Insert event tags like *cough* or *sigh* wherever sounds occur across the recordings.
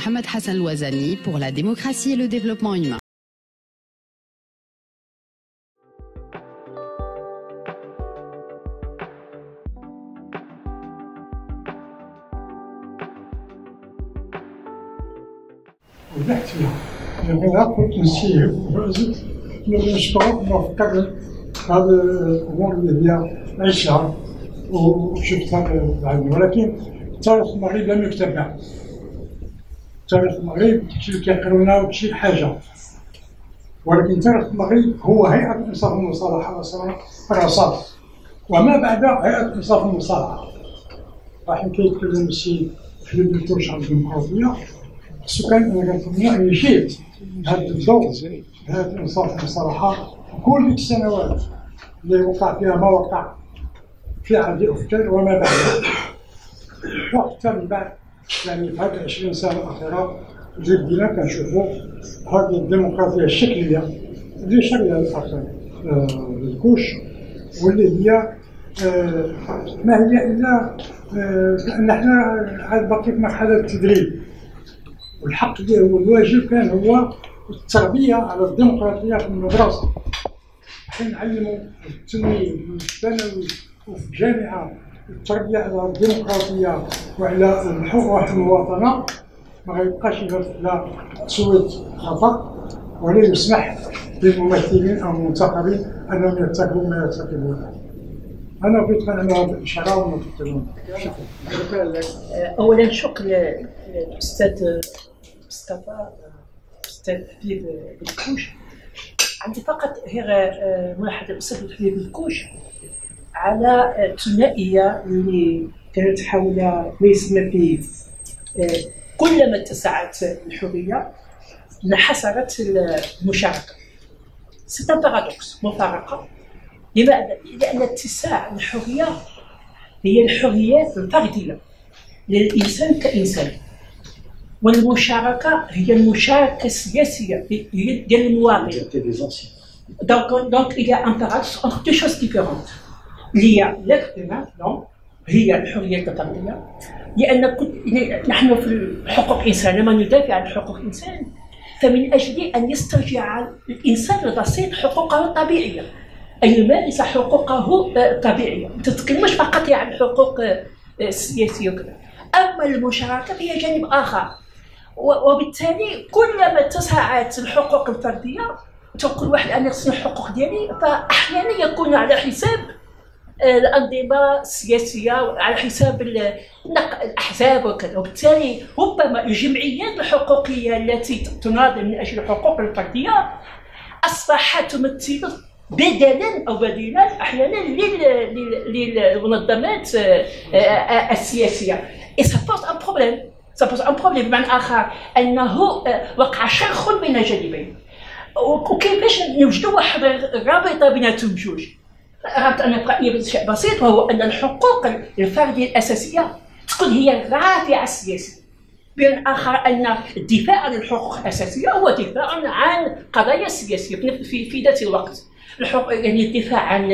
Mohamed Hassan Louazani pour la démocratie et le développement humain. وربحت فيها لهذا قلت نسيه نشكرك نفكر هذه الأمور اللي هي عشها وشفتها بعدني ولكن تاريخ المغرب لم يكتب بعد تاريخ المغرب شي اللي كيقرونا شي حاجة. ولكن تاريخ المغرب هو هيئة الانصاف والمصالحه الرصاص وما بعد هيئة الانصاف والمصالحه راح كيتكلم السيد فيليب التوش عن الديمقراطيه خصو كان أنا كنتمنى ان يشير هذا الضوء هذا الانصاف والمصالحه كل ديك السنوات اللي وقع فيها ما وقع في عهد افتر وما بعد. وحتى من بعد يعني في هذه 20 سنه الاخيره اللي بدينا كنشوفوا هذه الديمقراطيه الشكليه اللي شريها الاخ الكوش واللي هي ما هي الا ان إحنا عاد باقي في مرحله التدريب والحق ديالو والواجب كان هو التربيه على الديمقراطيه في المدرسة حين نعلموا التلميذ الثانوي وفي الجامعة التربيه على الديمقراطيه وعلى الحقوق المواطنة. ما غيبقاش لا تصويت خطأ ولا يسمح للممثلين أو المنتخبين أنهم يرتكبوا ما يرتكبونه أنا بغيت نعمل هذه الإشارة ونتكلم شكرا. اولا شكر للأستاذ مصطفى أستاذ حبيب الكوش عندي فقط غير ملاحظه الأستاذ حبيب الكوش على الثنائيه اللي كانت حول ما يسمى ب كلما اتسعت الحرية انحسرت المشاركة. c'est un paradoxe مفارقة لماذا؟ لأن اتساع الحرية هي الحريات الفرديه للإنسان كإنسان. والمشاركة هي المشاركة السياسية ديال المواطن donc donc il y a un paradoxe entre deux choses différentes. هي l'être humain هي الحرية الفرديه لأن نحن في حقوق الإنسان لما ندافع عن حقوق الإنسان فمن أجل أن يسترجع الإنسان البسيط حقوقه الطبيعية. ان يمارس حقوقه الطبيعية. ما تتكلمش فقط عن الحقوق السياسية وكذا. أما المشاركة فهي جانب آخر. وبالتالي كلما اتسعت الحقوق الفردية تقول واحد أنا خصني الحقوق ديالي فأحيانا يكون على حساب الأنظمة السياسية على حساب الأحزاب وكذا. وبالتالي ربما الجمعيات الحقوقية التي تناضل من أجل الحقوق الفردية أصبحت تمثل بدلا أو بديلا أحيانا للمنظمات السياسية. Et ça pose un problème. Ça pose un problème. بمعنى آخر أنه وقع شرخ بين الجانبين. وكيفاش نوجدوا واحد الرابطه بيناتهم بجوج أردت أن رأيي شيء بسيط وهو أن الحقوق الفردية الأساسية تكون هي الرافعة السياسية بين آخر أن الدفاع عن الحقوق الأساسية هو دفاع عن قضايا سياسية في في ذات الوقت. الحق... يعني الدفاع عن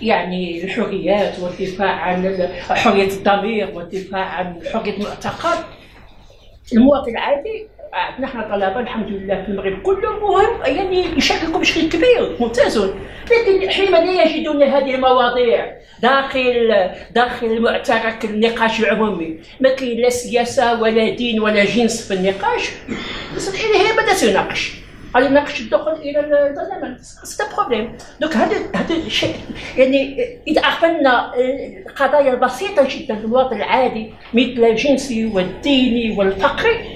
يعني الحريات والدفاع عن حرية الضمير والدفاع عن حرية المعتقد. المواطن العادي نحن طلبه الحمد لله في المغرب. كله مهم يعني يشاركوا بشكل كبير ممتاز لكن حينما لا يجدون هذه المواضيع داخل داخل المعترك النقاش العمومي ما كاين لا سياسة ولا دين ولا جنس في النقاش هي بدأت يناقش. غادي يناقش الدخول إلى البرلمان. c'est problème donc هذا هذا الشيء يعني إذا اغفلنا القضايا البسيطة جدا للمواطن العادي مثل الجنسي والديني والفقري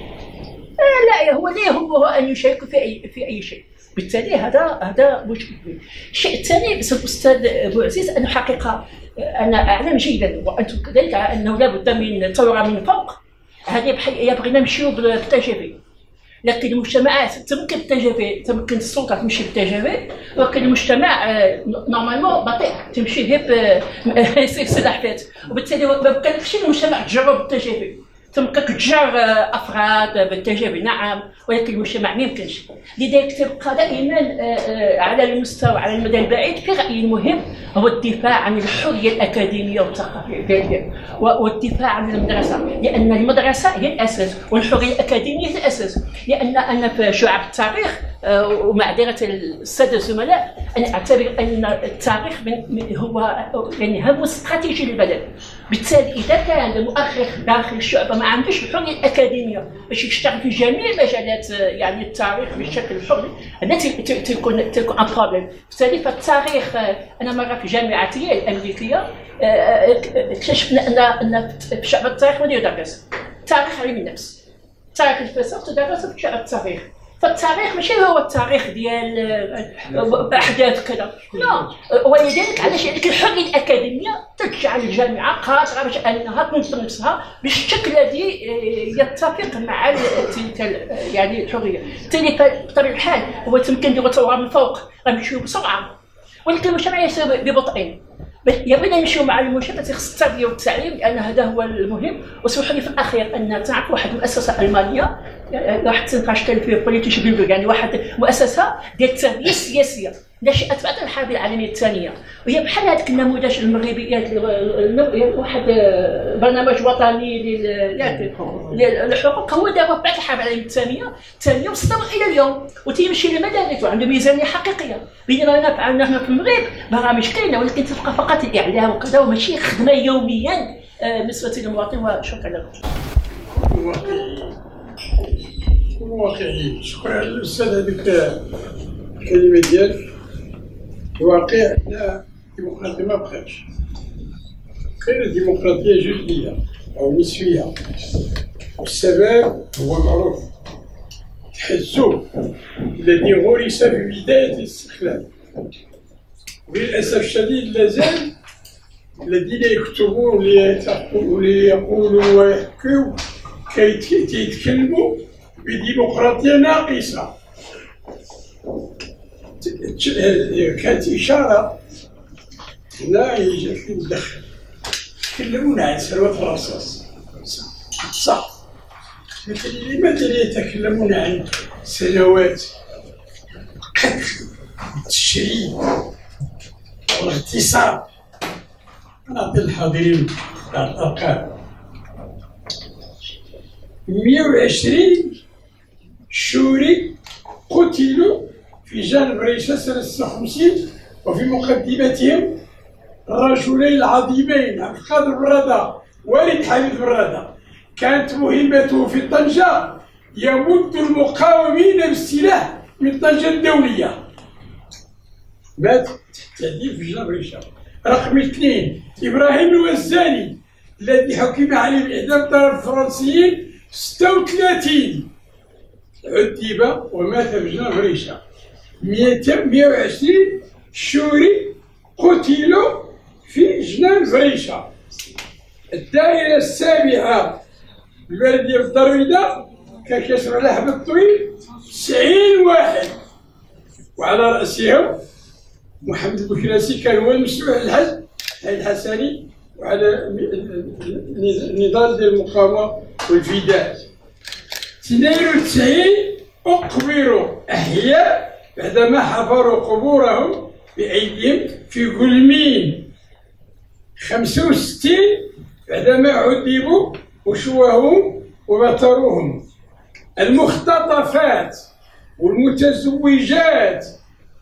لا هو لا يهمه أن يشارك في أي في أي شيء؟ بالتالي هذا هذا كبير الشيء الثاني الاستاذ أبو عزيز أنه حقيقة أنا أعلم جيدا وأنتم كذلك أنه لابد من ثوره من فوق. هذه بحال بغينا نمشيو بالتجربة. لكن المجتمعات تمكن التجربة تمكن السلطة تمشي بالتجربة. ولكن المجتمع نورمالمون بطيء تمشي غير *laughs* سلاح فات. وبالتالي ما كانش المجتمع تجرب التجربه تبقى تجار أفراد بالتجارب نعم. ولكن المجتمع ما يمكنش. لذلك تبقى دائما آه، آه، على المستوى على المدى البعيد في رايي المهم هو الدفاع عن الحرية الأكاديمية والثقافية. والدفاع عن المدرسة. لأن المدرسة هي الأساس والحرية الأكاديمية هي الأساس. لأن أنا في شعب التاريخ آه، ومعذرة السادة الزملاء أنا أعتبر أن التاريخ هو يعني هو استراتيجي للبلد. بالتالي إذا كان المؤرخ داخل الشعبه ما عندوش الحرية الأكاديمية باش يشتغل في جميع مجالات يعني التاريخ بشكل حر هذا تكون تكون ان بروبليم بالتالي فالتاريخ أنا مرة في جامعتي الأمريكية اكتشفنا ان في شعب التاريخ ما يدرس. تاريخ علم النفس. تاريخ الفلسفة تدرس في شعب التاريخ. فالتاريخ ماشي هو التاريخ ديال أحداث. كذا. لا. ولذلك علاش هذيك الحريه الأكاديمية تجعل الجامعة قادره باش أنها تنظم نفسها بالشكل الذي آه، يتفق مع تلك يعني الحرية. بالتالي بطبيعه الحال هو يمكن نديرو ثوره من فوق. غنمشيو بسرعة. ولكن المجتمع يسير ببطء يبغينا نمشيو مع المنشأة خص التربية والتعليم لأن هذا هو المهم. واسمحوا لي في الأخير أن تعرف واحد المؤسسة ألمانية واحد سنقاش كان في بوليتيش بيلدو يعني واحد مؤسسة ديال التربية السياسية نشأت بعد الحرب العالمية الثانية. وهي بحال هذاك النموذج المغربي واحد برنامج وطني للحقوق. هو دابا بعد الحرب العالمية الثانية الثانية واستمر إلى اليوم. وتيمشي للمدارس وعنده ميزانية حقيقية. بينما هنا فعلنا هنا في المغرب برامج كاينة ولكن تبقى فقط الإعلام وكذا وماشي خدمة يوميا. آه، بالنسبة للمواطن وشكرا لكم. واقعي. شكرا. للاستاذ هذيك الكلمة ديالك الواقع لا ديمقراطية ما بقاتش. كاينة ديمقراطية جزئية أو نسبية والسبب هو معروف. التحزب الذي غرس في بداية الاستقلال. وللأسف الشديد لازال الذين يكتبون ليقولوا ويحكوا كي يتكلموا بديمقراطية ناقصة. كانت إشارة لا يجب ندخل يتكلمون عن ثروة الرصاص. صح. لكن لماذا لا يتكلمون عن سنوات القتل التشريد والاغتصاب نعطي الحاضرين بعض الأرقام. 120 شوري قتلوا في جانب رئيس سنة 56 وفي مقدمتهم الرجلين العظيمين عبد القادر برادة والد حبيب برادة. كانت مهمته في طنجة يمد المقاومين بالسلاح من طنجة الدولية. مات تهديد في جنب ريشة رقم اثنين إبراهيم الوزاني الذي حكم عليه بالإعدام طرف الفرنسيين 36 عذب ومات في جنب ريشة 120 شوري قتلوا في جنان فريشة. الدائرة السابعة البلدية الضرويدة كان كيسمع لها الطويل 90 واحد. وعلى رأسهم محمد البكراسي كان هو المسؤول عن الحج الحسني وعلى النضال ديال المقاومة والفداء. 92 أقبروا أحياء بعدما حفروا قبورهم بأيديهم في قلمين خمسة وستين بعدما عذبوا وشوهوا وبتروهم المختطفات والمتزوجات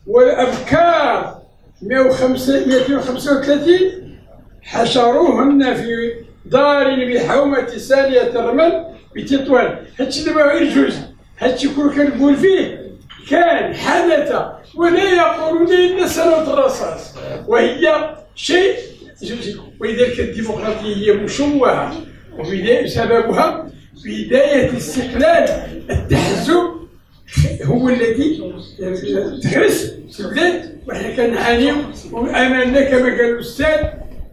والأبكار 135 حشروهن في دار بحومة سالية الرمل بتطوان. هادشي دابا غير جوج. هادشي كل كنقول فيه كان حدث ولا يقولون إن سنة الرصاص وهي شيء ولذلك الديمقراطية هي مشوهة وبداية سببها بداية استقلال التحزب هو الذي تغرس في البلاد وحنا كنعانيو. واملنا كما قال الأستاذ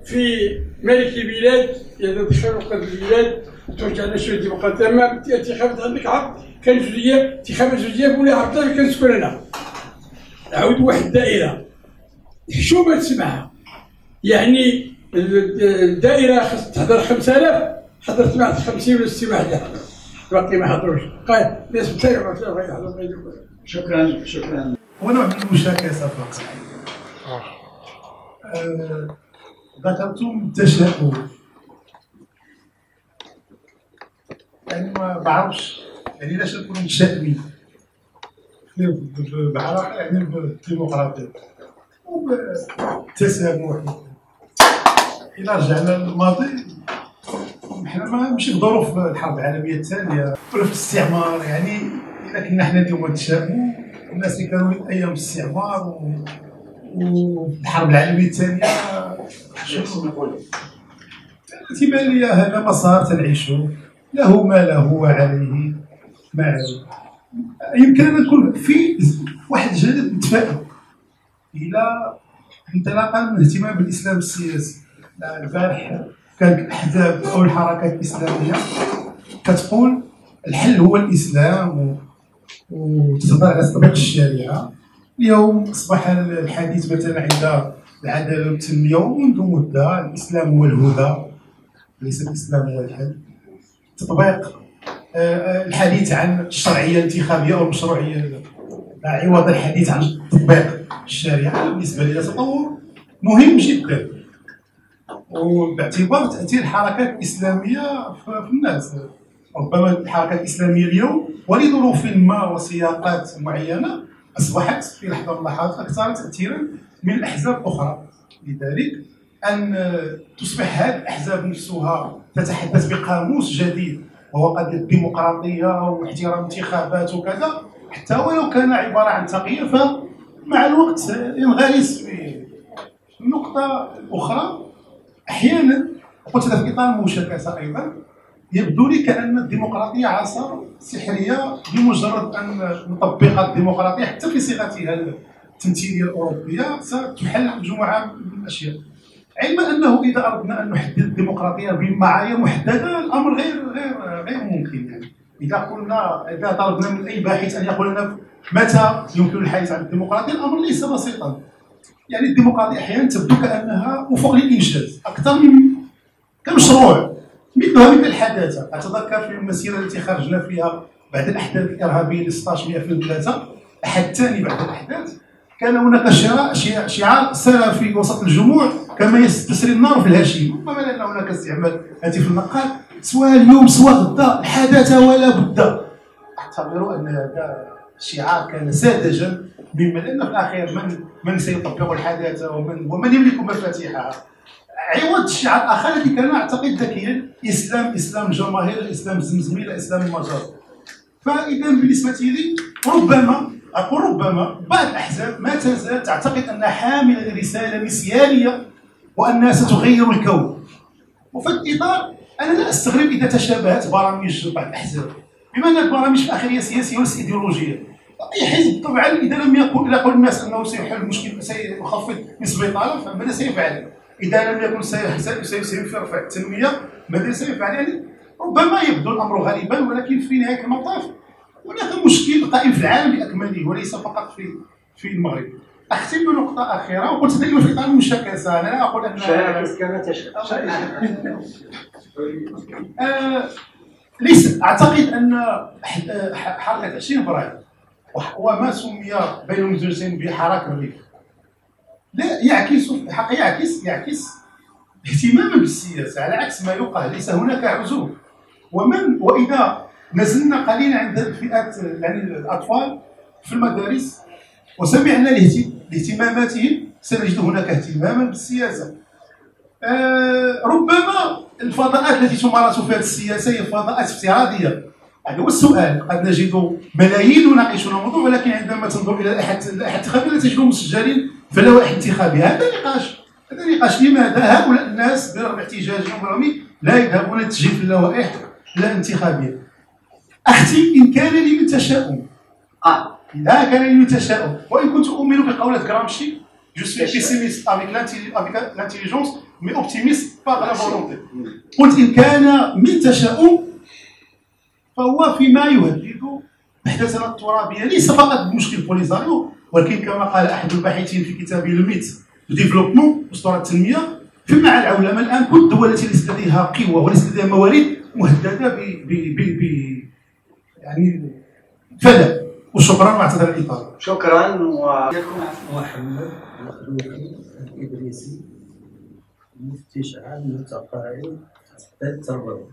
في ملك البلاد يدخل قد البلاد ترجع لشويه الديمقراطية. أما انتخابات عندك عقد. كان جزئيه انتخابات جزئيه بولا عبد كنسكن أنا عاود واحد الدائرة. حشومه تسمعها. يعني الدائرة خاص تحضر 5000 حضرت بعد 50 ولا 60 واحد يحضر باقي ما حضروش قال الناس بتلاقي ما شكرا شكرا. هو نوع من المشاكسة فقط. آه، ذكرتم التشاؤم يعني ما بعرفش. يعني علاش نكونوا متشائمين بعلاقة يعني بالديمقراطية. وبالتسامح إلا رجعنا للماضي. حنا ما ماشي في ظروف الحرب العالمية الثانية ولا في الاستعمار يعني إذا كنا حنا اليوم نتشائموا الناس اللي كانوا من أيام الاستعمار و... والحرب العالمية الثانية شنو تيبان لي هذا مسار تنعيشه له ما له وعليه يمكن أن نكون في واحد الجانب متفائل. إلى انطلاقا من اهتمام بالاسلام السياسي. البارح كانت الأحزاب أو الحركات الإسلامية كتقول الحل هو الإسلام و... وتتهضر على الشريعة. اليوم أصبح الحديث مثلا عند العدالة والتنميه ومنذ مدة الإسلام هو الهدى. ليس الإسلام هو الحل. تطبيق الحديث عن الشرعية الانتخابية أو المشروعيه عوض الحديث عن تطبيق الشريعة بالنسبة لي تطور مهم جدا. وباعتبار تأثير الحركات الإسلامية في الناس. ربما الحركات الإسلامية اليوم ولظروف ما وسياقات معينة أصبحت في لحظة من اللحظات أكثر تاثيرا من الأحزاب الاخرى لذلك أن تصبح هذه الأحزاب نفسها تتحدث بقاموس جديد وهو قضيه الديمقراطيه واحترام الانتخابات وكذا. حتى ولو كان عبارة عن تغيير فمع الوقت ينغرس في النقطه الاخرى أحيانا قلت في إطار المشاكسه أيضا يبدو لي كأن الديمقراطية عصا سحرية بمجرد أن نطبق الديمقراطية حتى في صيغتها التمثيليه الأوروبية. ستحل مجموعه من الأشياء. علما أنه إذا أردنا أن نحدد الديمقراطية بمعايير محددة الأمر غير غير غير ممكن. يعني إذا قلنا إذا طلبنا من أي باحث أن يقول لنا متى يمكن الحديث عن الديمقراطية الأمر ليس بسيطا. يعني الديمقراطية أحيانا تبدو كأنها افق للإنجاز أكثر من كمشروع. مثلها مثل الحداثة. أتذكر في المسيرة التي خرجنا فيها بعد الأحداث الإرهابية اللي 16 في 2003 احد ثاني بعد الأحداث. كان هناك شعار سار في وسط الجموع كما تسري النار في الهشيم ربما لأن هناك استعمال هاتف النقال. سواء اليوم سواء غدا الحدث ولا بد. اعتبروا أن هذا الشعار كان ساذجا مما لأن في الأخير من من سيطبق الحدث ومن ومن يملك مفاتيحها. عوض الشعار الآخر الذي كان أعتقد ذكيا اسلام إسلام الجماهير الاسلام الزمزمي الاسلام المجر فاذا بالنسبة لي ربما أقول ربما بعض الأحزاب ما تزال تعتقد انها حامله لرساله مسيانيه وأنها ستغير الكون وفي الإطار أنا لا أستغرب إذا تشابهت برامج بعض الأحزاب بما ان البرامج في الأخير هي سياسية وليست ايديولوجيه اي حزب طبعا إذا لم يقل إذا قل الناس أنه سيحل المشكل سيخفض نسبة الطلب فماذا سيفعل؟ إذا لم يكن سيسهم في رفع التنمية ماذا سيفعل؟ يعني ربما يبدو الأمر غالبا ولكن في نهاية المطاف هناك مشكل قائم في العالم بأكمله وليس فقط في في المغرب. أختم بنقطة أخيرة وقلت دائما في اطار المشاكسه أنا لا أقول ان آه، ليس أعتقد أن حركة 20 فبراير وما سمي بين المدرسين بحراك الريف لا يعكس الحق يعكس يعكس اهتماما بالسياسة على عكس ما يقال ليس هناك عزوف. ومن وإذا نزلنا قليلا عند الفئات يعني الأطفال في المدارس وسمعنا لاهتماماتهم سنجد هناك اهتماما بالسياسة. آه ربما الفضاءات التي تمارس فيها السياسة هي فضاءات افتراضية. هذا هو السؤال قد نجد ملايين يناقشون الموضوع ولكن عندما تنظر إلى اللائحه الانتخابيه لا تجدهم مسجلين في اللوائح الانتخابيه هذا نقاش هذا نقاش لماذا هؤلاء الناس برغم احتجاجهم ورغم لا يذهبون للتسجيل في اللوائح الانتخابيه أختي إن كان لي من تشاؤم آه. إذا كان لي من تشاؤم وإن كنت أؤمن بقولة غرامشي je suis pessimiste avec l'intelligence mais optimiste par la volonté قلت إن كان من تشاؤم فهو فيما يهدد وحدتنا الترابية. ليس فقط بمشكل بوليزاريو ولكن كما قال أحد الباحثين في كتابه le mythe développement اسطوره التنمية. فمع العولمه الآن كل الدول التي ليست لديها قوة وليست لديها موارد مهددة ب ب ب ب يعني فدا وشكرا واعتذر الاطاله شكرا و محمد الخلوقي الإدريسي مفتش عام متقاعد التربوي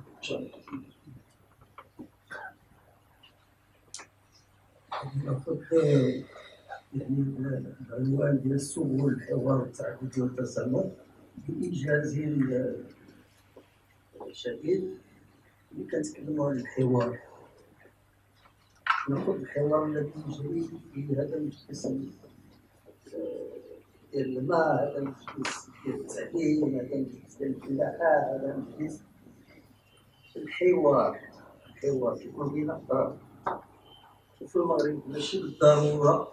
ناخذ يعني العنوان ديال سبل الحوار والتعدد والتسامح بإيجاز شديد اللي كنتكلموا على الحوار ناخذ الحوار الذي يجري في هذا المجلس الماء هذا المجلس التعليم هذا المجلس الفلاحة هذا المجلس الحوار الحوار كيكون بين أطراف وفي المغرب ماشي بالضرورة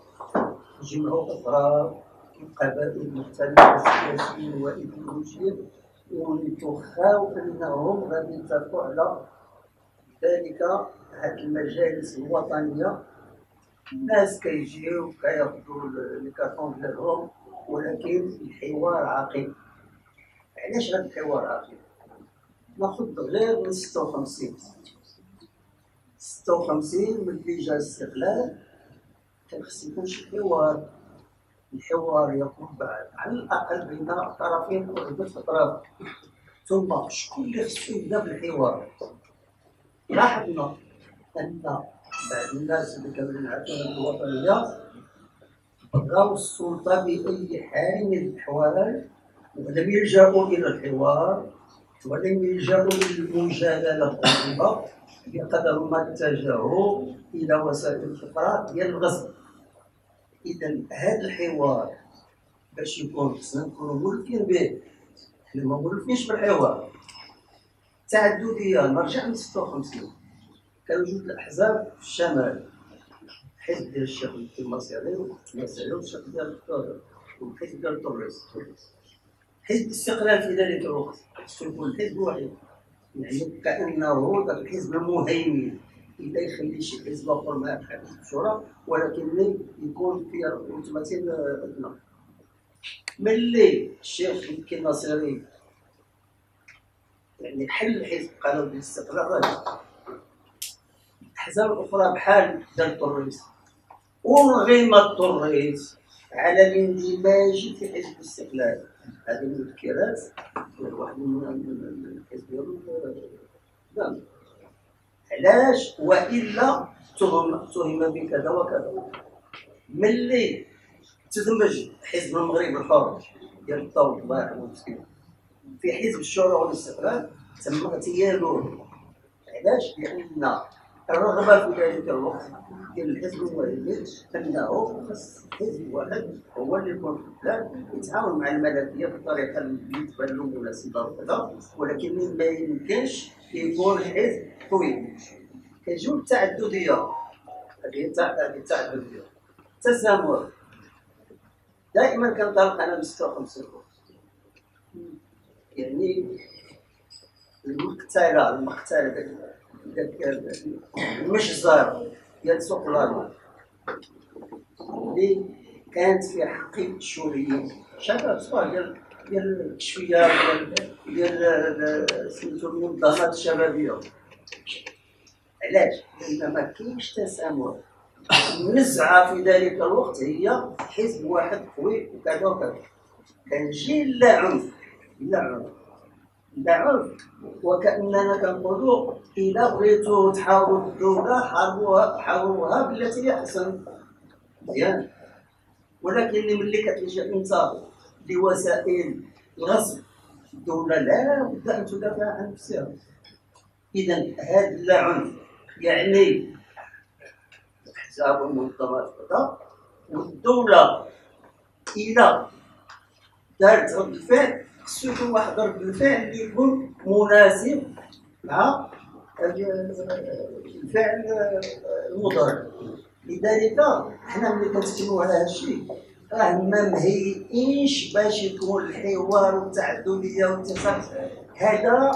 يجمعوا أطراف من قبائل مختلفة سياسيين وإيديولوجيين ونتوخاو أنهم غادي يتفقوا على ذلك هاد المجالس الوطنية. الناس كيجيو كياخذوا الكارطون ديالهم ولكن الحوار عقيم. علاش هذا الحوار عقيم؟ ناخذ غير من 56 56 ملي جا الاستقلال كان خص يكون شي حوار. الحوار يكون بعد على الأقل بين طرفين وعدة أطراف. ثم شكون اللي خصو يبدا بالحوار؟ لاحظنا ان بعض الناس اللي كانوا يلعبون الوطنية بغاو السلطة بأي حال من الأحوال ولم يلجأوا إلى الحوار ولم يلجأوا للمجادله الطيبه بقدر ما اتجهوا إلى وسائل أخرى ديال الغصب. اذا هذا الحوار باش يكون خصنا نكونوا مولفين به. حنا ما مولفينش بالحوار تعدديه نرجع من 56 كانوا جوج الأحزاب في الشمال. حزب ديال الشيخ الناصري الناصري والشيخ ديال والحزب ديال توريس حزب الاستقلال في ذلك الوقت خصو يكون حزب واحد. يعني كأنه ذاك الحزب المهيمن. إلا يخلي شي حزب آخر مع حزب الشورى ولكن يكون في رتبه أدنى. ملي الشيخ الناصري يعني حل الحزب قالوا بالاستقلال. غادي الاحزاب الاخرى بحال دار توريس ورغم التوريس على الاندماج في حزب الاستقلال. هذه المذكرات واحد من الحزب ديالو. نعم. علاش؟ وإلا تهم تهم بكذا وكذا. ملي تدمج حزب المغرب الحر ديال الطول الله يرحمه مسكين في حزب الشورى والاستقلال تم اغتياله. علاش؟ لأن الرغبه في ذلك الوقت الحزب المهيمن انه خص حزب واحد هو اللي يكون البلاد يتعاون مع الملكيه بطريقه اللي تبان له مناسبه وكذا ولكن ما يمكنش يكون حزب طويل كيجيو التعدديه هذه التعدديه التسامح دائما كنطلق أنا ب 56 يعني المقتله المقتله داك المشزر ديال سوق لالا اللي كانت في حق الشوريين شباب صغار ديال ديال الكشفية ديال سميتو المنظمات الشبابية. علاش؟ لأن ما كاينش تسامح. النزعه في ذلك الوقت هي حزب واحد قوي وكذا وكذا. كنجي لا عنف لا عنف. لا عنف وكاننا كنقولوا الا بغيتوا تحاوروا الدولة حاربوها حاوروها بالتي هي أحسن. مزيان. ولكن ملي كتلجا انت لوسائل الغصب الدولة لا بد أن تدافع عن نفسها. إذا هذا عنف. يعني احزاب ومنظمات كذا والدولة إلى دارت رد الفعل خصو واحد رد الفعل اللي يكون مناسب مع الفعل المضارع لذلك حنا ملي كنتكلموا على هذا الشيء راه ما مهيئينش باش يكون الحوار والتعدديه والاتصال هذا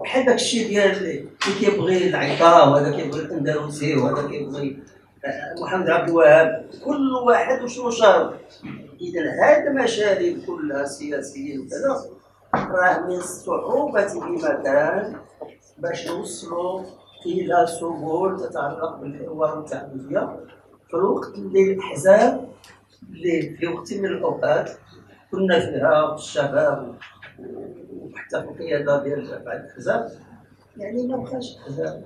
بحال داك الشيء ديال اللي كيبغي العطاء وهذا كيبغي الأندلسي وهذا كيبغي محمد عبد الوهاب كل واحد وشنو شرط إذا هذه المشاريع كلها سياسيين وكذا راه من الصعوبة بمكان باش نوصلوا إلى سبل تتعلق بالحوار والتعبدية في الوقت اللي الأحزاب اللي في وقت من الأوقات كنا فيها الشباب وحتى في القيادة ديال بعض الأحزاب. يعني ما بقاش أحزاب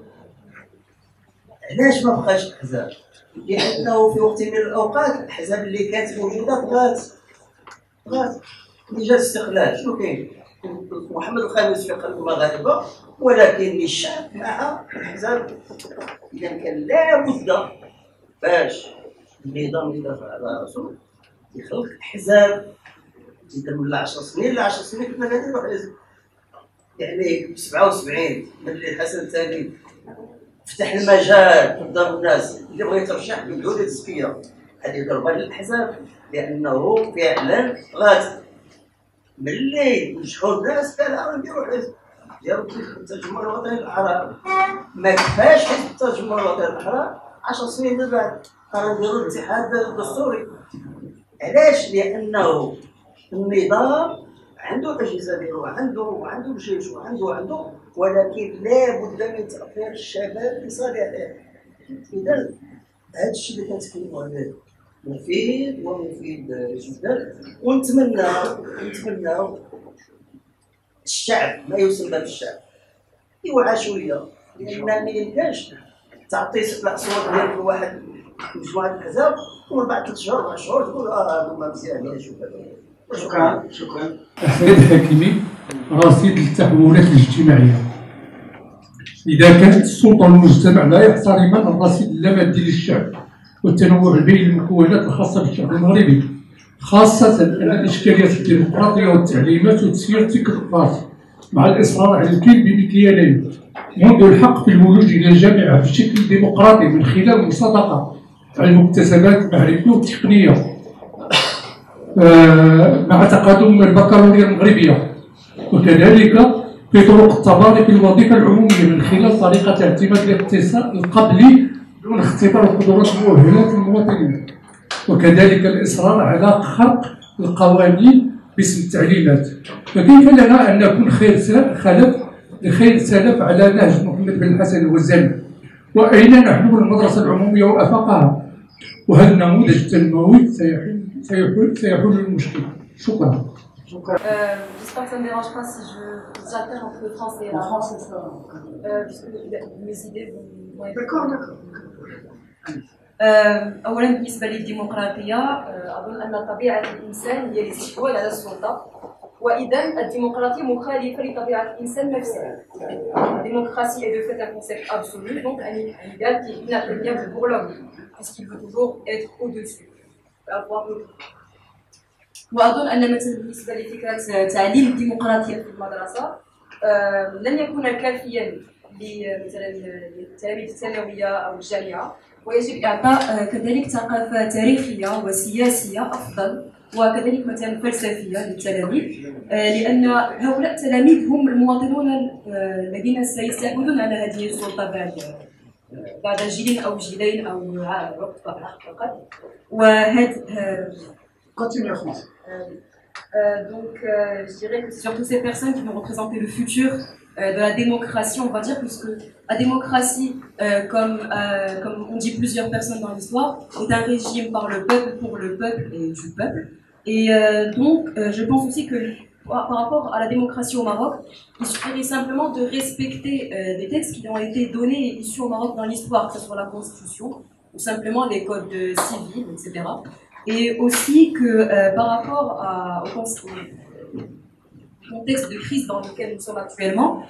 علاش ما بقاش أحزاب؟ لأنه في وقت من الأوقات الأحزاب اللي كانت موجودة بغات بغات اللي جا الاستقلال شنو كاين؟ محمد الخامس في قلب المغاربه ولكن الشعب مع الأحزاب إذا كان لابد باش النظام يدافع على رأسه يخلق أحزاب اذا من 10 سنين ل 10 سنين كنا غادي نروح يعني 77 ملي الحسن الثاني فتح المجال قدام الناس اللي بغى يترشح بدون تزكيه هذه ضربه للأحزاب لأنه فعلا غاد ملي نجحوا الناس راه نديروا حزب. ديالو التجمع الوطني الاحرار ما كفاش حزب التجمع الوطني الاحرار 10 سنين من بعد. راه نديروا الاتحاد الدستوري. علاش؟ لأنه النظام عنده اجهزه ديالو عنده عنده الجيش وعنده عنده ولكن لا بد من تأثير الشباب لصالحه إذا هذا الشيء اللي كنتكلموا عليه مفيد ومفيد جدا. ونتمنى نتمنى الشعب ما يوصل به الشعب. يوعى شوية. لأن ما يمكنش تعطي الاصوات ديالك لواحد مجموعه الاحزاب ومن بعد ثلاث شهور أربع شهور تقول آه هذو ما مزيانين شوف شكرا شكرا. حكيمي رصيد التحولات الاجتماعية. إذا كانت السلطة والمجتمع لا يحترمان الرصيد اللامادي للشعب والتنوع بين المكونات الخاصة بالشعب المغربي خاصة أن الإشكاليات الديمقراطية والتعليمات وتسيير التكرارات مع الإصرار على الكيل بمكيالين منذ الحق في الولوج إلى الجامعة بشكل ديمقراطي من خلال المصادقة على المكتسبات المعرفية والتقنية. آه، مع تقدم البكالوريا المغربية. وكذلك في طرق التبارك في الوظيفة العمومية من خلال طريقة اعتماد الاختصاص القبلي دون اختبار القدرات المؤهلة للمواطنين وكذلك الإصرار على خرق القوانين باسم التعليمات. فكيف لنا أن نكون خير خلف لخير سلف على نهج محمد بن الحسن الوزاني وأين نحن المدرسة العمومية وأفقها؟ وهذا النموذج التنموي سيحل سيحل سيحل المشكلة شكرا Euh, J'espère que ça ne me dérange pas si je j'alterne entre le français et l'arabe. France, c'est ça. Euh, puisque mes idées vont être D'accord, d'accord. آه، اولا بالنسبة للديمقراطيه آه، اظن ان طبيعه الانسان هي الاستحواذ على السلطه واذا الديمقراطية مخالفة لطبيعة الإنسان نفسه. الديمقراtie est de fait un concept absolu donc un, idéal qui est inatteignable pour l'homme puisqu'il veut toujours وأظن أن مثلا بالنسبة لفكره تعليم الديمقراطية في المدرسة آه، لن يكون كافيا لمثلا للتلاميذ الثانوية أو الجامعة ويجب إعطاء آه، كذلك ثقافة تاريخية وسياسية أفضل. وكذلك مثلا فلسفيه للتلاميذ آه، لان هؤلاء التلاميذ هم المواطنون آه، الذين سيستحوذون على هذه السلطه بعد آه، بعد جيل او جيلين او وقت فقط وهذا Continue en français. Euh, donc, euh, je dirais que c'est surtout ces personnes qui vont représenter le futur euh, de la démocratie, on va dire, puisque la démocratie, euh, comme, euh, comme on dit plusieurs personnes dans l'histoire, est un régime par le peuple, pour le peuple et du peuple. Et euh, donc, euh, je pense aussi que par rapport à la démocratie au Maroc, il suffirait simplement de respecter euh, des textes qui ont été donnés et issus au Maroc dans l'histoire, que ce soit la Constitution ou simplement les codes civils, etc. Et aussi que par rapport au con- contexte de crise dans lequel nous sommes actuellement,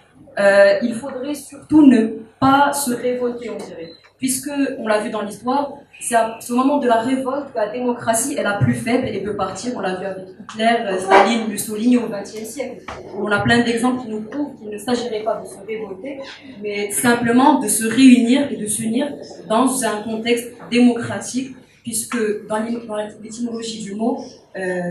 il faudrait surtout ne pas se révolter, on dirait. Puisque, on l'a vu dans l'histoire, c'est à ce moment de la révolte que la démocratie est la plus faible et peut partir. On l'a vu avec Hitler, euh, Staline, Mussolini au XXe siècle. On a plein d'exemples qui nous prouvent qu'il ne s'agirait pas de se révolter, mais simplement de se réunir et de s'unir dans un contexte démocratique, puisque dans l'é- dans l'étymologie du mot, euh,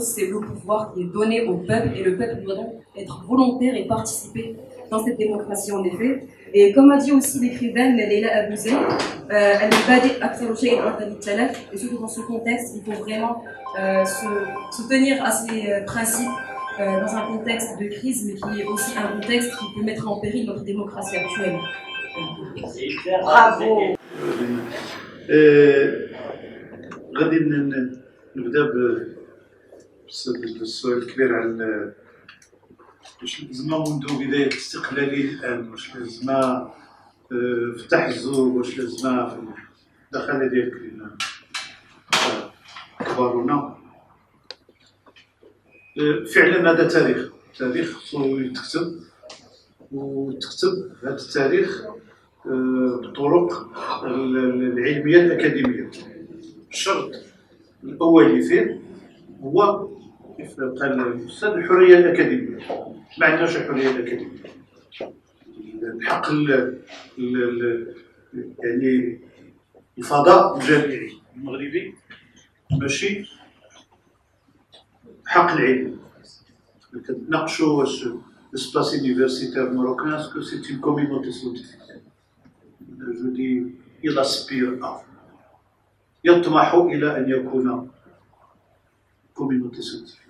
c'est le pouvoir qui est donné au peuple, et le peuple doit donc être volontaire et participer dans cette démocratie en effet. Et comme a dit aussi l'écrivaine Leila Abouzé, euh, elle est badée أكثر شيء عرضة للتلف, et surtout dans ce contexte, il faut vraiment euh, se, se tenir à ces euh, principes euh, dans un contexte de crise, mais qui est aussi un contexte qui peut mettre en péril notre démocratie actuelle. Bravo. آه، غادي ن- ن- نبدا ب- بس- بالسؤال الكبير عن واش لازمنا منذ بداية استقلالي الآن واش آه، فتح الزوج واش لازمنا في الدخلة ديالك كبارونا. آه، فعلا هذا تاريخ. تاريخ خصو يتكتب. وتكتب هذا التاريخ آه، بالطرق ال- ال- العلمية الأكاديمية. الشرط الأولي فيه هو كيف قال الأستاذ الحرية الأكاديمية ما عندناش الحرية الأكاديمية الحق ال يعني الفضاء الجامعي المغربي ماشي حقل العلم. كنتناقشوا واش l'espace universitaire marocain, est-ce que c'est une communauté scientifique Je dis, il. يطمح إلى أن يكون communauté scientifique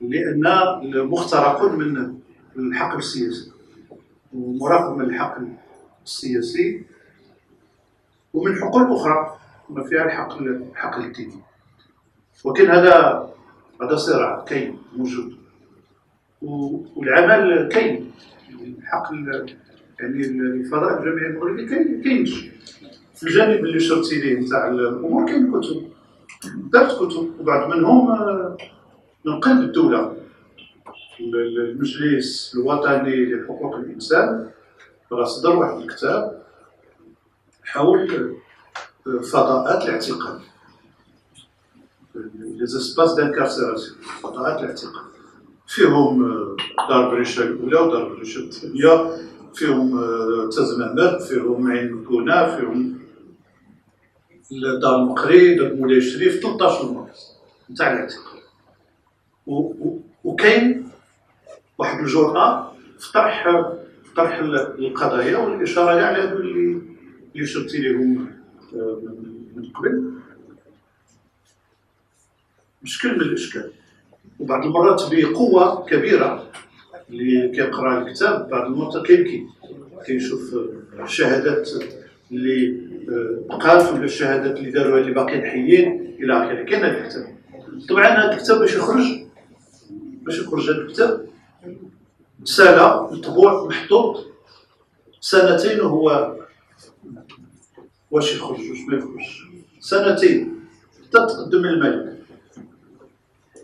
لأن مخترق من الحقل السياسي ومراقب من الحقل السياسي ومن حقول أخرى ما فيها الحق الحق الديني. ولكن هذا هذا صراع كاين موجود. والعمل كاين الحق ال- يعني الفضاء الجامعي المغربي كاين كاينش في الجانب اللي شرتي ليه نتاع الأمور كاين كتب دارت كتب وبعض منهم آه، من قلب الدولة ال- المجلس الوطني لحقوق الانسان راه صدر واحد الكتاب حول فضاءات الاعتقال لي زاسباس دانكارسيراسيون فضاءات الاعتقال فيهم دار بريشة الأولى ودار بريشة الثانية فيهم تزمامات فيهم عين مكونة فيهم دار المقري دار مولاي شريف 13 مركز نتاع الاعتقال وكاين واحد الجرأة في طرح في طرح ال- القضايا والإشارة على هذو اللي اللي شرتي لهم آه، من قبل. مشكل من الإشكال. وبعض المرات بقوة كبيرة اللي كيقرأ الكتاب بعض المرات كيبكي كيشوف الشهادات اللي آه، بقات ولا الشهادات اللي داروها اللي باقيين حيين إلى آخره. كاين هذا الكتاب. طبعا هذا الكتاب باش يخرج باش يخرج هذا الكتاب رسالة مطبوع محطوط. سنتين وهو واش يخرج واش ما يخرجش. سنتين حتى تقدم للملك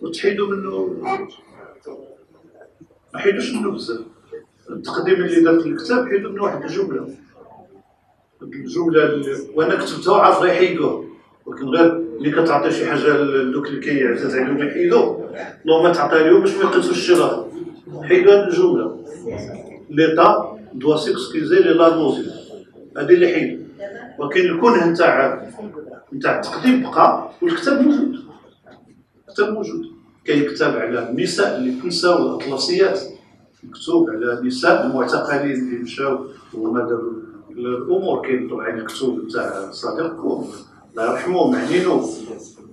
وتحيدوا منه. ما حيدوش منه بزاف. التقديم اللي دار في الكتاب حيدوا منه واحد الجملة. الجملة اللي وأنا كتبتها وعارف غير يحيدوها ولكن غير اللي كتعطي شي حاجة لدوك اللي كيعزز عليهم يحيدوه. اللهم تعطيها لهم باش ما يقيسوش الشغل حيدوا هذه الجملة. ليتا دوا سيكسكيزي لي لا نوزي هذه اللي حيدوا ولكن الكون نتاع نتاع التقديم بقى والكتاب موجود. الكتاب موجود. كاين كتاب على النساء اللي تنساو الاطلسيات مكتوب على النساء المعتقلين اللي مشاو وهما داروا الأمور. كاين طبعا الكتب تاع صديقكم الله يرحمه معنينو.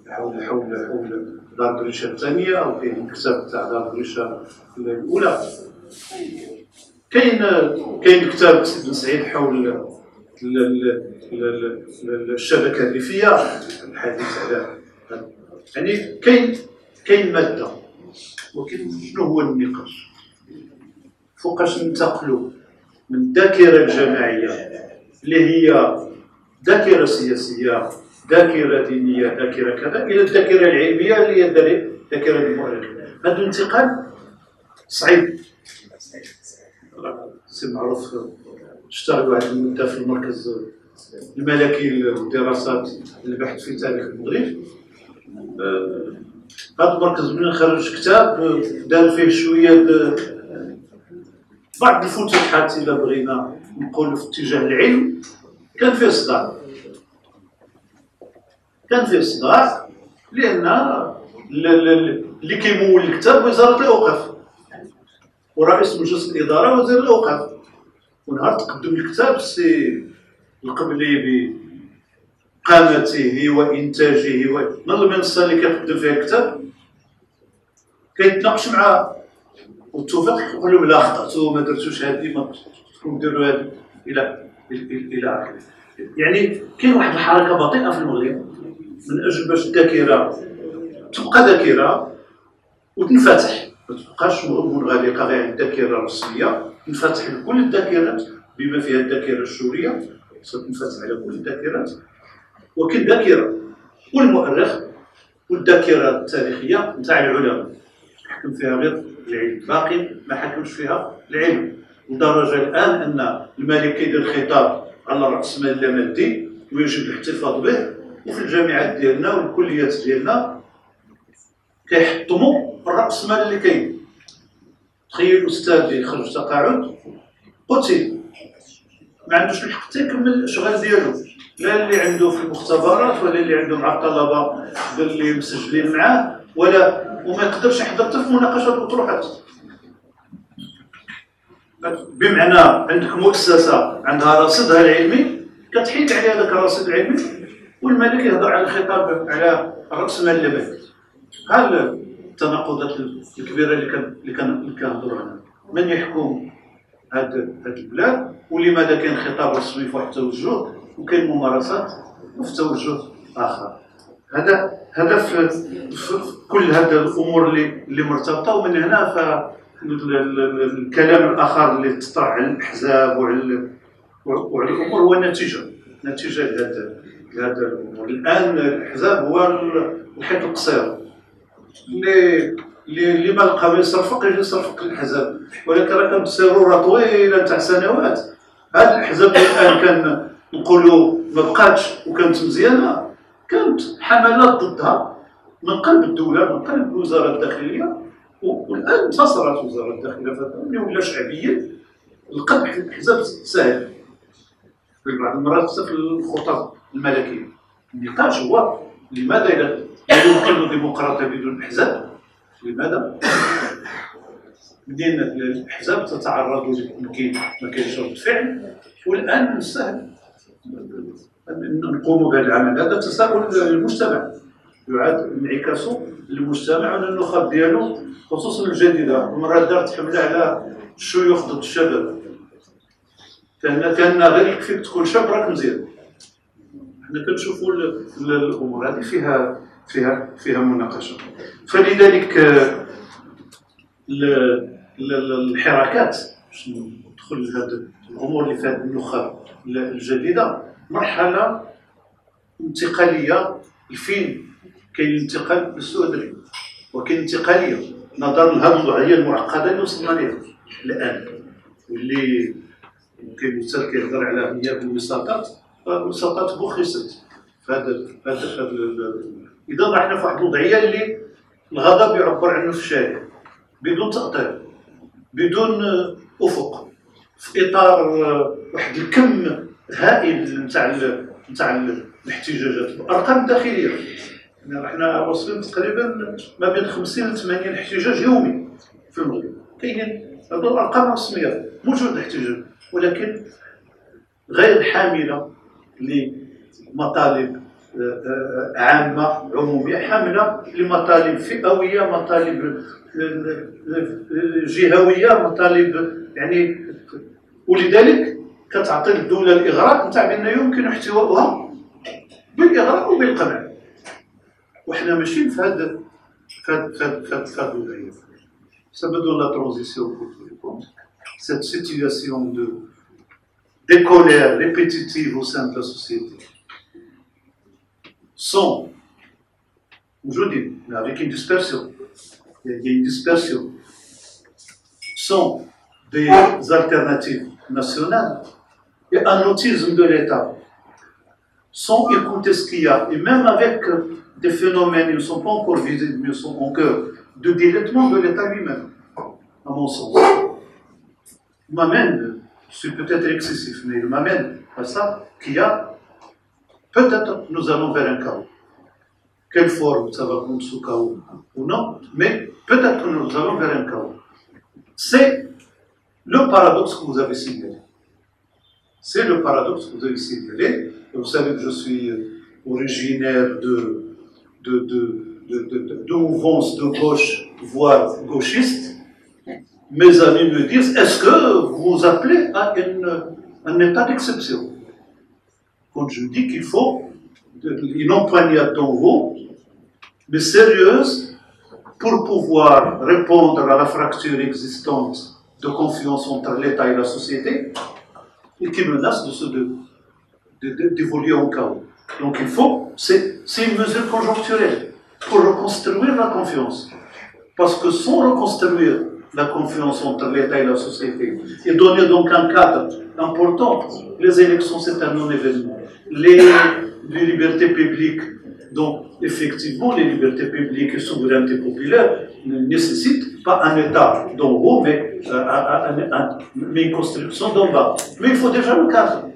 حول حول حول. دار بريشة الثانية وكاين الكتاب تاع دار بريشة الأولى كاين كاين كتاب بن سعيد حول ال- ال- ال- ال- الشبكة الريفية الحديث على يعني كاين كاين مادة ولكن شنو هو النقاش فوقاش ننتقلوا من الذاكرة الجماعية اللي هي ذاكرة ذاكرة دينية ذاكرة كذا إلى الذاكرة العلمية اللي هي الذا- الذاكرة المؤرخة هذا الانتقال صعيب. سي معروف اشتغل واحد المدة في المركز الملكي للدراسات البحث في تاريخ المغرب آه، هذا المركز من خرج كتاب آه، دار فيه شوية د- بعض الفتوحات إذا بغينا نقول في اتجاه العلم. كان فيه صداع. كان فيه صداع ال- اللي كيمول الكتاب وزارة الأوقاف. ورئيس مجلس الإدارة وزير الأوقاف. ونهار تقدم الكتاب السي القبلي بقامته وإنتاجه و... من المنصة اللي كيقدم فيها الكتاب. كيتناقش مع والتوفيق يقول لهم لا اخطاتوا ما درتوش هذه ما تكون ديروا هذه إلى إلى آخره. يعني كاين واحد الحركة بطيئة في المغرب. من أجل باش الذاكرة. تبقى ذاكرة وتنفتح. ما تبقاش منغلقه غير الذاكرة الرسميه تنفتح لكل الذاكرات بما فيها الذاكرة الشورية. ستنفتح على كل الذاكرات. وكل ذاكرة والمؤرخ والذاكرة التاريخية نتاع العلماء. حكم فيها غير العلم. باقي ما حكمش فيها العلم. لدرجة الآن أن الملك كيدير خطاب على رأس مال اللامادي ويجب الاحتفاظ به الجامعات ديالنا والكليات ديالنا كيحطموا الرأس مال اللي كاين. تخيل أستاذ يخرج تقاعد قتل. ما عندوش الحق حتى يكمل الأشغال ديالو. لا اللي عنده في المختبرات ولا اللي عنده مع الطلبة اللي مسجلين معاه ولا وما يقدرش يحضر حتى في مناقشه الاطروحات بمعنى عندك مؤسسه عندها رصيدها العلمي كتحيد عليها ذاك الرصيد العلمي. والملك يهضر على الخطاب على رأس مال اللبن ها التناقضات الكبيره اللي كنهضروا عنها من يحكم هاد هاد البلاد؟ ولماذا كاين خطاب رسمي في واحد التوجه وكاين ممارسات في توجه آخر؟ هذا هذا في, في كل هذه الأمور اللي اللي مرتبطة. ومن هنا ف الكلام الآخر اللي تطرح على الأحزاب وعلى وعلى الأمور هو النتيجه نتيجة لهذا لهذا الأمور الآن الأحزاب هو الحيط القصير. اللي اللي ما لقى ما يصرفق يجي يصرفق الاحزاب ولكن راه كانت سيروره طويلة تاع سنوات. هاد الأحزاب الآن كان نقولوا ما بقاتش وكانت مزيانة كانت حملات ضدها من قلب الدولة من قلب وزاره الداخلية. والآن انتصرت وزارة الداخلية ملي ولا شعبيا. القدح الأحزاب سهل في بعض المرات في الخطط الملكية. النقاش هو لماذا لا يمكن ديمقراطيه بدون أحزاب؟ لماذا؟ منين الأحزاب تتعرض يمكن ما كاينش رد فعل والآن سهل. نقوم بهذا العمل. هذا تساؤل المجتمع يعاد انعكاسه للمجتمع وعلى النخب ديالو خصوصا الجديدة. مرات دارت حملة على الشيوخ ضد الشباب. فهنا كان غير يكفيك تكون شاب راك مزيان. حنا كنشوفوا الأمور. هذه فيها فيها فيها مناقشة. فلذلك الحركات باش ندخل لهذه الأمور اللي فيها النخب الجديدة مرحلة انتقالية. لفين كاين الانتقال للسؤدري وكاين انتقالية. نظرا لهذه الوضعيه المعقده اللي وصلنا لها الآن واللي ممكن المثال كيهضر على غياب الوساطات الوساطات بخست فهذا هذا إذا رحنا في واحد الوضعية اللي الغضب يعبر عنه في الشارع بدون تأطير بدون أفق في إطار واحد الكم هائل نتاع نتاع الاحتجاجات. بارقام داخليه يعني إحنا واصلين تقريبا ما بين 50 ل 80 احتجاج يومي في المغرب. كاينين. هذو الارقام رسمية. موجود احتجاج ولكن غير حاملة لمطالب آه، آه، عامة عمومية حاملة لمطالب فئوية مطالب آه، جهوية مطالب يعني ولذلك كتعطي الدولة الاغراء نتاع بان يمكن احتوائها بالاغراء وبالقمع. وحنا ماشيين في هذا في هذا في هذا ça me donne la transition pour vous répondre. Cette situation de, des répétitive au sein de la société sont, aujourd'hui, mais avec une dispersion, il y a une dispersion, sont des alternatives nationales et un autisme de l'État. Sans écouter ce qu'il y a, et même avec des phénomènes qui ne sont pas encore visibles, mais sont encore de délitement de l'État lui-même, à mon sens. Il m'amène, suis peut-être excessif, mais il m'amène à ça qu'il y a, peut-être nous allons vers un chaos. Quelle forme ça va prendre ce chaos ou non, mais peut-être nous allons vers un chaos. C'est le paradoxe que vous avez signalé. C'est le paradoxe que vous avez signalé. vous savez que je suis originaire de, de, de, de, de de gauche, voire gauchiste, mes amis me disent est-ce que vous appelez à une, un état d'exception? Quand je dis qu'il faut une empoignade d'envoi, mais sérieuse, pour pouvoir répondre à la fracture existante de confiance entre l'État et la société, et qui menace de se d'évoluer en chaos. Donc il faut, c'est une mesure conjoncturelle pour reconstruire la confiance. Parce que sans reconstruire la confiance entre l'État et la société et donner donc un cadre important, les élections c'est un non-événement. Les, les libertés publiques, donc effectivement les libertés publiques et souveraineté populaire ne nécessitent pas un État d'en haut, mais, euh, mais une construction d'en bas. Mais il faut déjà le cadre.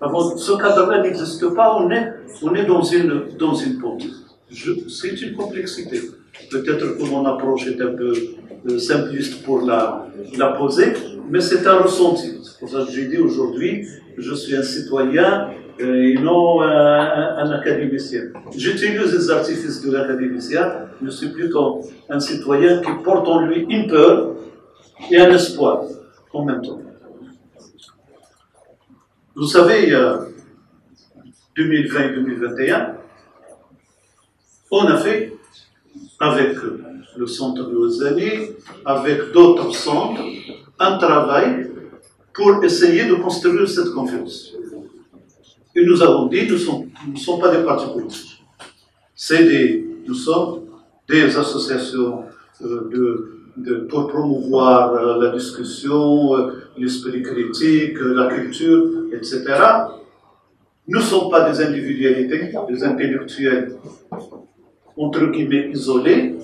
Avant, ce cadre-là n'existe pas, on est, on est dans une, dans une pente. C'est une complexité. Peut-être que mon approche est un peu euh, simpliste pour la, poser, mais c'est un ressenti. C'est pour ça que j'ai dit aujourd'hui, je suis un citoyen euh, et non un, un, académicien. J'utilise les artifices de l'académicien, je suis plutôt un citoyen qui porte en lui une peur et un espoir en même temps. Vous savez, 2020-2021, on a fait, avec le centre de Lausanne, avec d'autres centres, un travail pour essayer de construire cette confiance. Et nous avons dit, nous ne sommes, pas des partis politiques. Des, nous sommes des associations euh, pour promouvoir euh, la discussion, euh, l'esprit critique, la culture, etc. Nous ne sommes pas des individualités, des intellectuels, entre guillemets, isolés.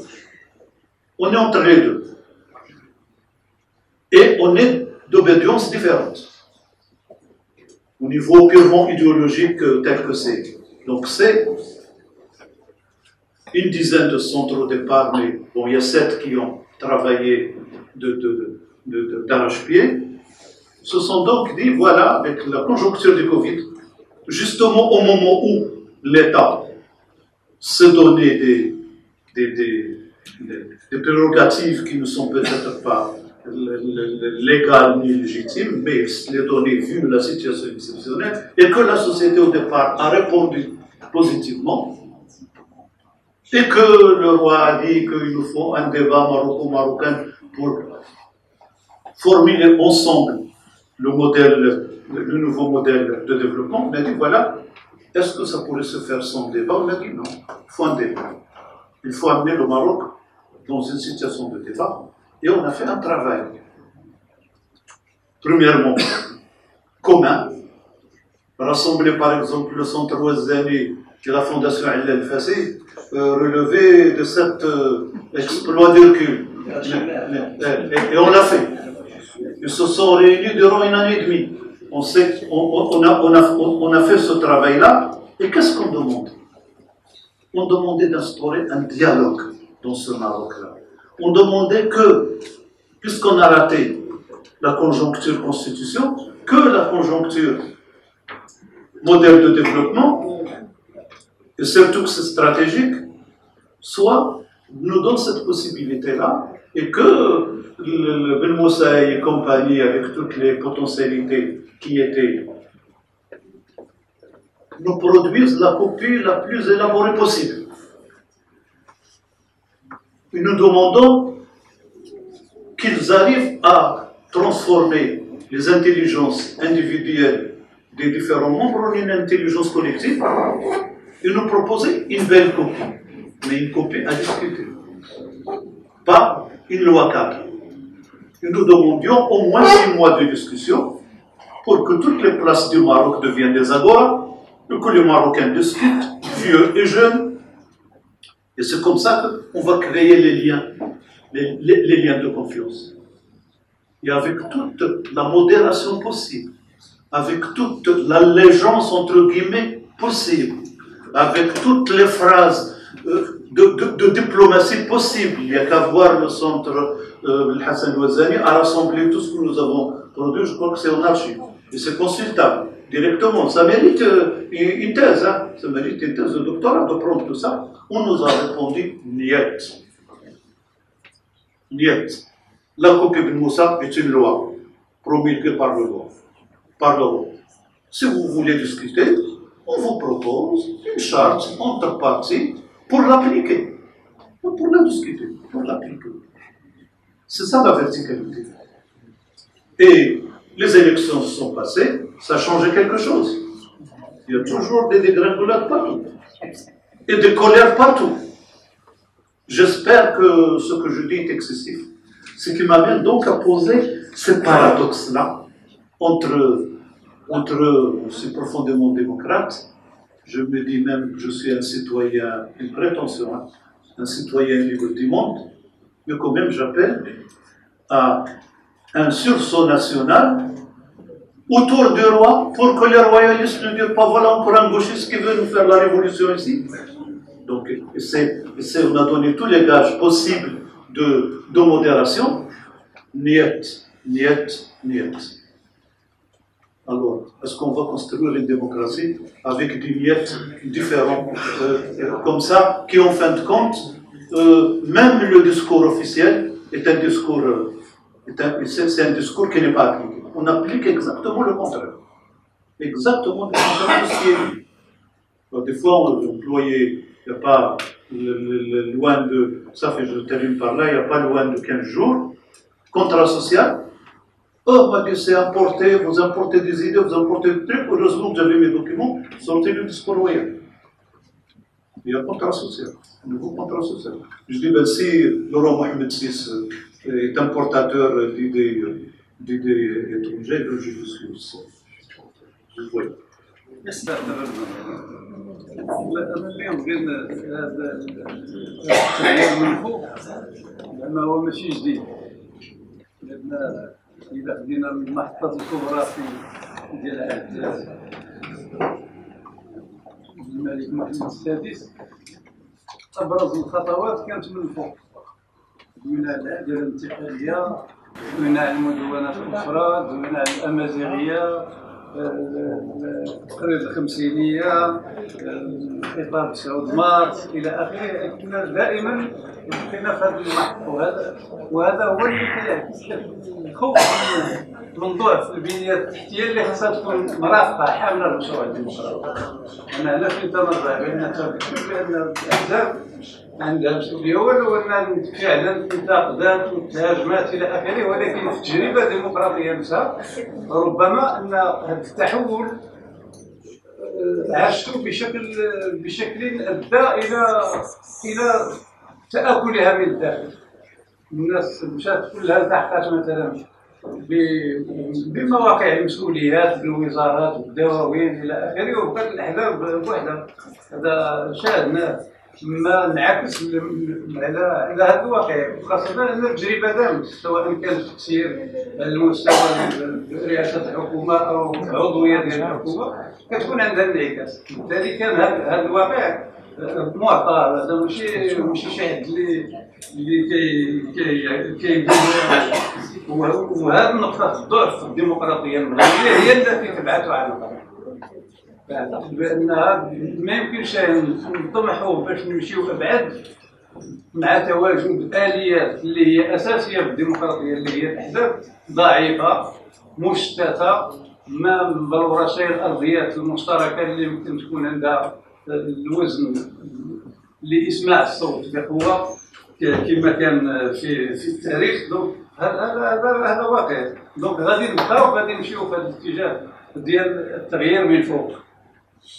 On est entre les deux. Et on est d'obédience différente. Au niveau purement idéologique tel que c'est. Donc c'est une dizaine de centres au départ, mais bon, il y a sept qui ont travaillé d'arrache-pied, se sont donc dit, voilà, avec la conjoncture du Covid, justement au moment où l'État se donnait des, des, des, des, prérogatives qui ne sont peut-être pas légales ni légitimes, mais les données vu la situation exceptionnelle, et que la société au départ a répondu positivement, et que le roi a dit qu'il nous faut un débat maroco-marocain pour formuler ensemble le modèle, le nouveau modèle de développement. On a dit voilà, est-ce que ça pourrait se faire sans débat On a dit non, il faut un débat. Il faut amener le Maroc dans une situation de débat. Et on a fait un travail. Premièrement, commun, rassembler par exemple le centre Ouazani que la Fondation El Fassi euh, relevé de cet euh, exploit d'Hercule. Et, on l'a fait. Ils se sont réunis durant une année et demie. On, a fait ce travail-là. Et qu'est-ce qu'on demande? On demandait d'instaurer un dialogue dans ce Maroc-là. On demandait que, puisqu'on a raté la conjoncture constitution, que la conjoncture modèle de développement, et surtout que c'est stratégique, soit nous donne cette possibilité-là et que le, Ben et compagnie, avec toutes les potentialités qui étaient, nous produisent la copie la plus élaborée possible. Et nous demandons qu'ils arrivent à transformer les intelligences individuelles des différents membres en une intelligence collective et nous proposer une belle copie mais une copie à discuter. Pas une loi cadre. nous demandions au moins six mois de discussion pour que toutes les places du Maroc deviennent des agora, et que les Marocains discutent, vieux et jeunes. Et c'est comme ça qu'on va créer les liens, les, liens de confiance. Et avec toute la modération possible, avec toute l'allégeance entre guillemets possible, avec toutes les phrases de, diplomatie possible. Il n'y a qu'à voir le centre euh, Hassan Ouazani à rassembler tout ce que nous avons produit. Je crois que c'est en archive. Et c'est consultable. directement. Ça mérite euh, une thèse, hein. ça mérite une thèse de doctorat de prendre tout ça. On nous a répondu Niet. Niet. La copie de Moussa est une loi promulguée par le roi. Si vous voulez discuter, on vous propose une charte entre parties pour l'appliquer. Pas pour la discuter, pour l'appliquer. C'est ça la verticalité. Et les élections sont passées, ça a changé quelque chose. Il y a toujours des dégringolades partout. Et des colères partout. J'espère que ce que je dis est excessif. Ce qui m'amène donc à poser ce paradoxe-là entre, entre, profondément démocrate, je me dis même que je suis un citoyen, une prétention, hein, un citoyen libre du monde, mais quand même j'appelle à un sursaut national autour du roi pour que les royalistes ne disent pas voilà encore un gauchiste qui veut nous faire la révolution ici. Donc, on a donné tous les gages possibles de, de modération. Niet, niet, niet. Alors, est-ce qu'on va construire une démocratie avec des miettes différents, euh, comme ça, qui en fin de compte, euh, même le discours officiel est un discours, euh, c'est un discours qui n'est pas appliqué. On applique exactement le contraire. Exactement le contraire de ce qui est dit. Alors, des fois, on employait, il pas le, loin de, ça fait, je termine par là, il n'y a pas loin de 15 jours, contrat social, Oh, m'a dit, c'est importé, vous importez des idées, vous importez des trucs. Heureusement que j'avais mes documents, sortez le discours royal. Il y a un contrat social, un nouveau contrat social. Je dis, ben, si le roi Mohamed VI est importateur d'idées, d'idées étrangères, je le suis aussi. Je le vois. اليوم قلنا هذا التغيير من فوق لأنه هو ماشي جديد لأن إذا خدينا المحطات الكبرى في ديال عهد الملك محمد السادس. أبرز الخطوات كانت من الفوق. من العدالة الانتقالية من المدونات الأخرى من الأمازيغية التقرير الخمسينية. خطاب سعود مارس إلى آخره. كنا دائما كنا في هذا المحط وهذا وهذا هو اللي كيعكس الخوف من ضعف البنية التحتية اللي خصها تكون مرافقة حاملة للمشروع الديمقراطي. أنا هنا فين تنرجع بأن بأن الأحزاب عندها مسؤولية ولو أن فعلا انتقادات وتهاجمات إلى آخره. ولكن في التجربة الديمقراطية نفسها ربما أن هذا التحول عشته بشكل بشكل أدى إلى إلى تأكلها من الداخل. الناس مشات كلها التحقات مثلا بمواقع المسؤوليات بالوزارات والدواوين إلى آخره. وبقات الأحزاب بوحدها هذا شاهدناه. ما انعكس على على هذا الواقع. خاصة أن التجربة دامت سواء كان في تسيير المستوى رئاسة الحكومة أو عضوية ديال الحكومة كتكون عندها انعكاس. بالتالي كان هذا الواقع معطى. هذا ماشي ماشي شي حد اللي اللي كي كي وهذه النقطة الضعف في الديمقراطية المغربية هي التي تبعث على القرار بأنها ما يمكنش نطمحوا باش نمشيو أبعد مع تواجد آليات اللي هي أساسية في الديمقراطية اللي هي الاحزاب ضعيفة مشتتة ما مبلورش الأرضيات المشتركة اللي يمكن تكون عندها الوزن لإسماع الصوت بقوة كما كان في في التاريخ. donc هذا هذا واقع. donc غادي نبقاو غادي نمشيو في هذا الاتجاه ديال التغيير من فوق.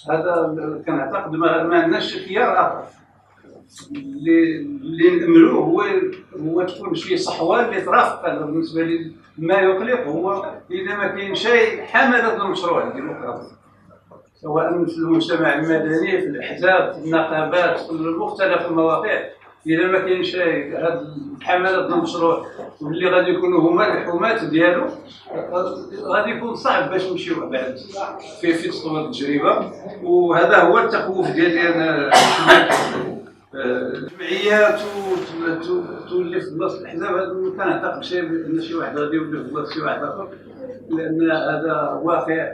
هذا كنعتقد ما, عندناش خيار آخر. اللي ناملوه هو هو تكون شي صحوة اللي ترافق. بالنسبة لي ما يقلق هو إذا ما كاين شيء حملة المشروع الديمقراطي. سواء في المجتمع المدني في الأحزاب في النقابات في مختلف المواقع. إذا ما كاين شيء هاد حمله المشروع واللي غادي يكونوا هما الحماة ديالو غادي يكون صعب باش نمشيو بعد في في تطوير التجربة. وهذا هو التخوف ديالي أنا الجمعيات تولي في بلاصة الأحزاب. هذا ما كنعتقدش إن شي واحد غادي يولي في بلاصة شي واحد آخر. لأن هذا واقع.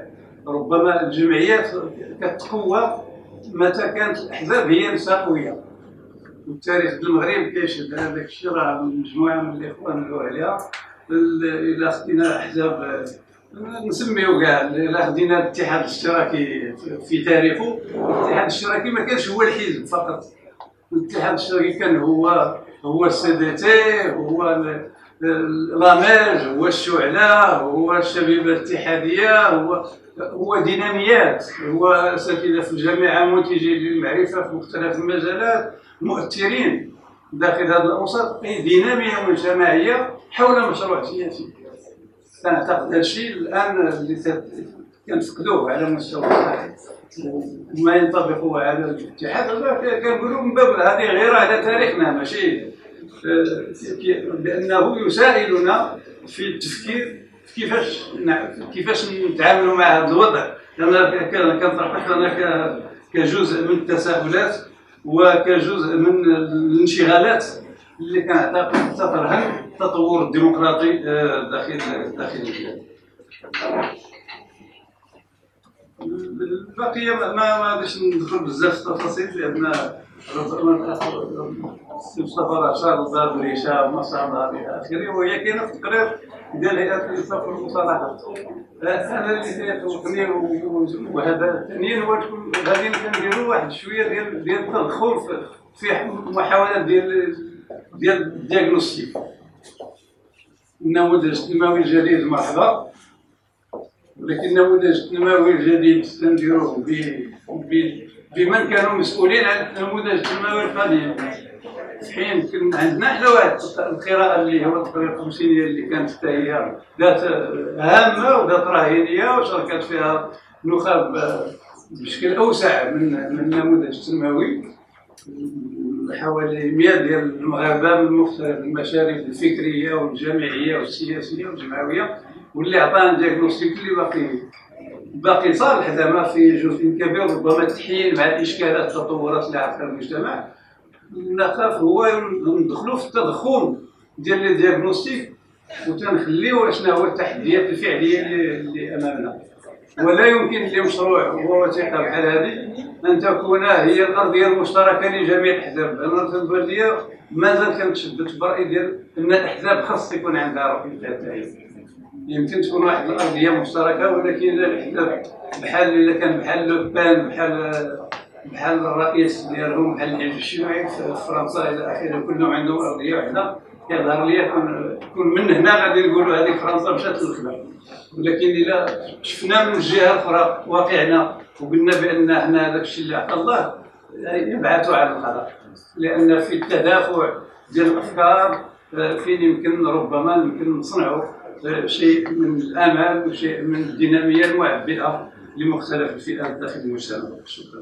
ربما الجمعيات كتقوى متى كانت الأحزاب هي نفسها قوية. والتاريخ المغرب كيشهد داك الشيء راه مجموعة من الإخوان اللي عليها. إلا خدينا احزاب نسميو كاع إلا خدينا الاتحاد الاشتراكي في تاريخه الاتحاد الاشتراكي ما كانش هو الحزب فقط. الاتحاد الاشتراكي كان هو هو ال CDT هو لاماج هو الشعلة هو الشبيبة الاتحادية هو هو ديناميات هو أساتذة في الجامعة منتجين للمعرفة في مختلف المجالات. مؤثرين داخل هذه الأوساط. اي ديناميه مجتمعيه حول مشروع سياسي. أعتقد هذا الشيء الآن اللي كنفقدوه على مستوى وما ينطبق على الاتحاد. كنقولوا من باب هذه غير على تاريخنا ماشي. لأنه يساعدنا في التفكير كيفاش كيفاش نتعاملوا مع هذا الوضع. أنا كنطرح كجزء من التساؤلات وكجزء من الانشغالات اللي كنعتقد تترهن التطور الديمقراطي آه، داخل داخل البلاد. البقية ما ما غاديش ندخل بزاف في التفاصيل لأن السي مصطفى راه شار الباب هشام إلى اخره وهي كاينة في التقرير ديال هيئه الانصاف والمصالحه أنا اللي كيتوقفني وهذا ثانيا هو غادي نديروا واحد شوية ديال ديال التدخل في محاولات ديال ديال الدياغنوستيك. النموذج التنموي الجديد مرحبا. ولكن النموذج التنموي الجديد تنديروه بمن كانوا مسؤولين عن النموذج التنموي القديم حين عندنا حنا واحد القراءة اللي هو التقرير الخمسينية اللي كانت حتى هي ذات هامة وذات رهينيه وشاركت فيها نخب بشكل أوسع من من النموذج التنموي حوالي 100 ديال المغاربة من مختلف المشارف الفكرية والجامعيه والسياسية والجمعويه واللي عطانا دياغنوستيك اللي باقي باقي صالح زعما في جزء كبير ربما التحليل مع الاشكالات التطورات اللي عرفها المجتمع. نخاف هو ندخلوا في التضخم ديال لي دياغنوستيك وتنخليو شنو هو التحديات الفعلية اللي أمامنا. ولا يمكن لمشروع وهو وثيقة بحال هذه أن تكون هي الأرضية المشتركة لجميع الأحزاب. تنظر لي مازال كنتشبت برايي ديال أن الأحزاب خاص يكون عندها رؤية يمكن تكون واحد الأرضية مشتركة ولكن بحال إذا كان بحال لوبان بحال بحال الرئيس ديالهم بحال الحزب الشيوعي في فرنسا إلى آخره كلهم عندهم أرضية واحدة كيظهر لي كون من هنا غادي نقولوا هذيك فرنسا مشات للخلا ولكن إذا شفنا من الجهه الاخرى واقعنا وقلنا بأن إحنا هذاك الشيء اللي عطى الله يبعثوا على القضاء لأن في التدافع ديال الأفكار فين يمكن ربما يمكن نصنعوا. شيء من الامل وشيء من الدينامية المعبئة لمختلف الفئات داخل المجتمع. شكرا.